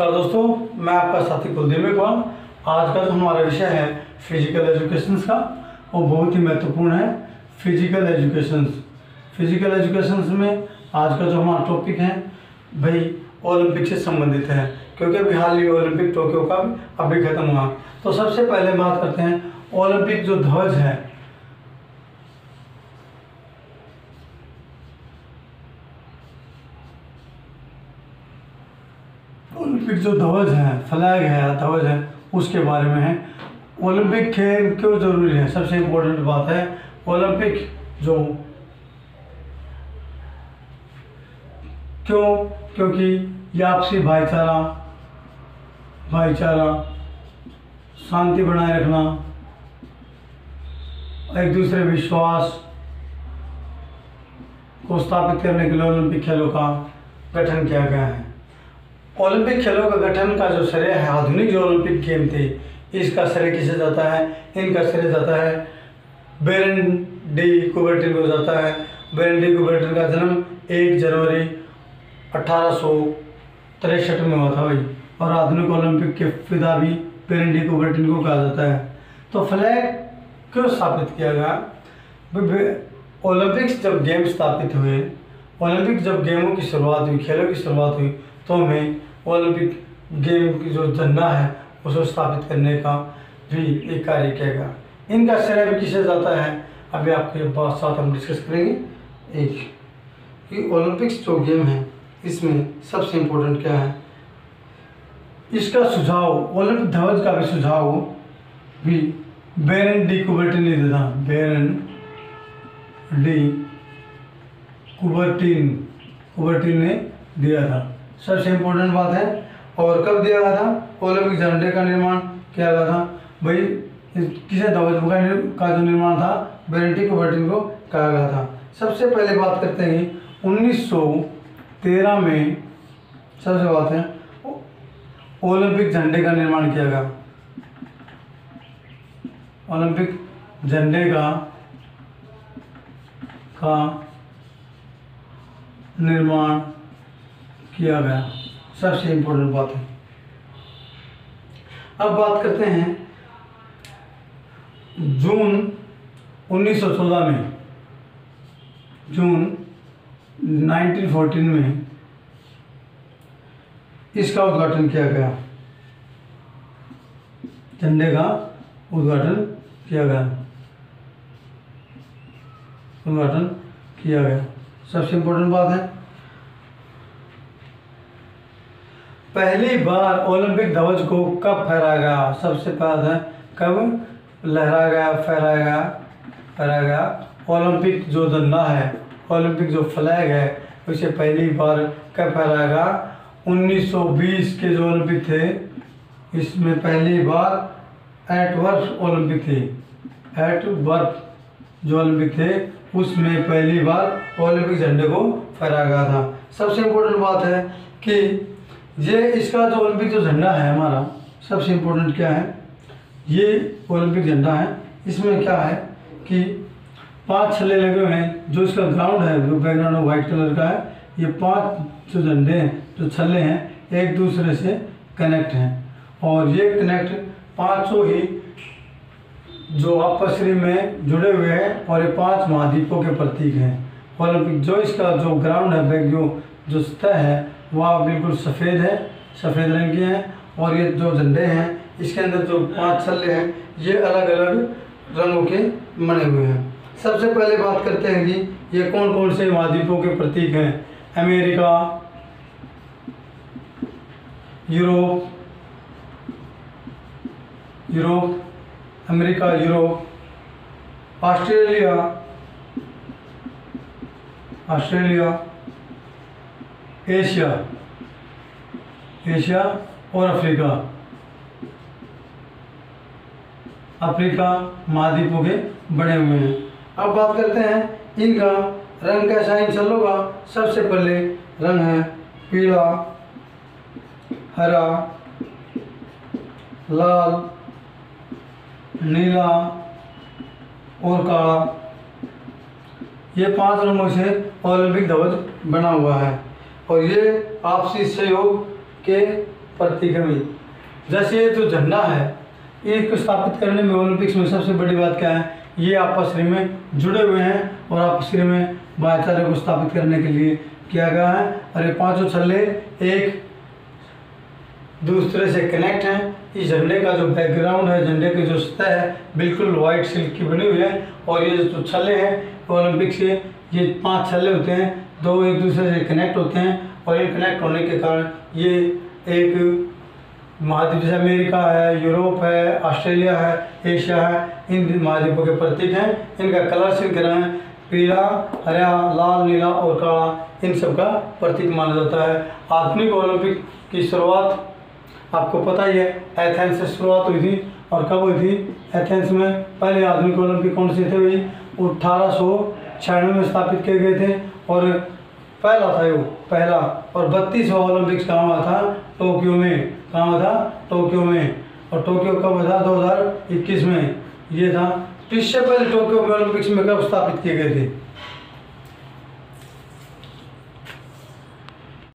नमस्कार दोस्तों, मैं आपका साथी कुलदीप मेघवाल आज का जो हमारा विषय है फ़िज़िकल एजुकेशन का, वो बहुत ही महत्वपूर्ण है फ़िज़िकल एजुकेशन फ़िज़िकल एजुकेशन में आज का जो हमारा टॉपिक है, भाई ओलंपिक से संबंधित है, क्योंकि अभी हाल ही ओलंपिक टोक्यो का अभी खत्म हुआ। तो सबसे पहले बात करते हैं ओलंपिक जो ध्वज है ओलंपिक जो ध्वज है फ्लैग है, ध्वज है, उसके बारे में है। ओलंपिक खेल क्यों ज़रूरी है? सबसे इम्पोर्टेंट बात है ओलंपिक जो क्यों? क्योंकि ये आपसी भाईचारा भाईचारा, शांति बनाए रखना, एक दूसरे विश्वास को स्थापित करने के लिए ओलंपिक खेलों का गठन किया गया है। ओलंपिक खेलों का गठन का जो श्रेय है, आधुनिक जो ओलंपिक गेम थे, इसका श्रेय किसे जाता है? इनका श्रेय जाता है बेरन डी कुबर्टिन को जाता है। बेरन डी कुबर्टिन का जन्म एक जनवरी अठारह में हुआ था भाई, और आधुनिक ओलंपिक के फिदा भी बेरन डी कुबर्टिन को कहा जाता है। तो फ्लैग क्यों स्थापित किया गया? ओलंपिक्स जब गेम स्थापित हुए, ओलंपिक जब गेमों की शुरुआत हुई, खेलों की शुरुआत हुई तो हमें ओलंपिक गेम की जो झंडा है उसको स्थापित करने का भी एक कार्य किया इनका श्रेय भी किसे जाता है। अभी आपको ये बात साथ हम डिस्कस करेंगे। एक कि ओलंपिक्स जो गेम है, इसमें सबसे इम्पोर्टेंट क्या है? इसका सुझाव ओलंपिक ध्वज का भी सुझाव भी बेरन डी कुबर्टिन ने दिया। बेरन डी कुबर्टिन कुबर्टिन ने दिया था। सबसे इम्पोर्टेंट बात है। और कब दिया गया था? ओलंपिक झंडे का निर्माण किया गया था। भाई किसे ध्वज का जो निर्माण था? बेरेंटी कुबर्टिन को कहा गया था। सबसे पहले बात करते हैं 1913 में सबसे बात है ओलंपिक झंडे का निर्माण किया गया। ओलंपिक झंडे का का निर्माण किया गया। सबसे इम्पोर्टेंट बात है। अब बात करते हैं जून 1914 में। जून 1914 में इसका उद्घाटन किया गया। झंडे का उद्घाटन किया गया। उद्घाटन किया गया। सबसे इम्पोर्टेंट बात है। पहली बार ओलंपिक ध्वज को कब फहराया गया? सबसे पहले कब लहराया गया, फहराया गया फहराया गया? ओलंपिक जो झंडा है, ओलंपिक जो फ्लैग है, उसे पहली बार कब फहराया गया? 1920 के जो ओलंपिक थे, इसमें पहली बार एट वर्थ ओलंपिक थे। एट वर्थ जो ओलंपिक थे, उसमें पहली बार ओलंपिक झंडे को फहराया गया था। सबसे इम्पोर्टेंट बात है कि ये इसका जो ओलंपिक जो झंडा है हमारा, सबसे इम्पोर्टेंट क्या है? ये ओलंपिक झंडा है। इसमें क्या है कि पाँच छल्ले लगे हुए हैं। जो इसका ग्राउंड है जो बैकग्राउंड वाइट कलर का है। ये पाँच जो झंडे हैं, जो छल्ले हैं, एक दूसरे से कनेक्ट हैं। और ये कनेक्ट पाँचों ही जो आपस में जुड़े हुए हैं और ये पाँच महाद्वीपों के प्रतीक हैं। ओलंपिक जो इसका जो ग्राउंड है जो जो सतह है वह बिल्कुल सफ़ेद है, सफ़ेद रंग के हैं और ये जो झंडे हैं, इसके अंदर जो पाँच छल्ले हैं, ये अलग अलग रंगों के बने हुए हैं। सबसे पहले बात करते हैं कि ये कौन कौन से महाद्वीपों के प्रतीक हैं? America, Europe Europe, America, Europe, Australia Australia Asia Asia और अफ्रीका। अफ्रीका महाद्वीपों के बने हुए हैं। अब बात करते हैं, इनका रंग कैसा इन चलो का सबसे पहले रंग है पीला, हरा, लाल, नीला और काला। ये पाँच रंगों से ओलंपिक ध्वज बना हुआ है। और ये आपसी सहयोग के प्रतीक भाई। जैसे ये जो झंडा है इसको स्थापित करने में ओलंपिक्स में सबसे बड़ी बात क्या है? ये आपस में जुड़े हुए हैं और आपस में भाईचारे को स्थापित करने के लिए किया गया है। और ये पाँचों छल्ले एक दूसरे से कनेक्ट हैं। इस झंडे का जो बैकग्राउंड है, झंडे की जो सतह है, बिल्कुल वाइट सिल्क की बनी हुई है। और ये जो छल्ले हैं ओलंपिक से ये पाँच छल्ले होते हैं। दो एक दूसरे से कनेक्ट होते हैं और ये कनेक्ट होने के कारण ये एक महाद्वीप जैसे अमेरिका है, यूरोप है, ऑस्ट्रेलिया है, एशिया है, इन महाद्वीपों के प्रतीक हैं। इनका कलर सिंह रंग पीला, हरा, लाल, नीला और काला, इन सब का प्रतीक माना जाता है। आधुनिक ओलंपिक की शुरुआत आपको पता ही है, एथेंस से शुरुआत हुई थी और कब हुई थी? एथेंस में पहले आधुनिक ओलंपिक कौन से थे भाई? अठारह सौ छियानवे में स्थापित किए गए थे और पहला था वो, पहला और बत्तीसवा ओलंपिक्स कहाँ हुआ था टोक्यो में कहाँ हुआ था टोक्यो में और टोक्यो कब हुआ था 2021 में, ये था, इससे पहले टोक्यो ओलंपिक्स में कब स्थापित किए गए थे?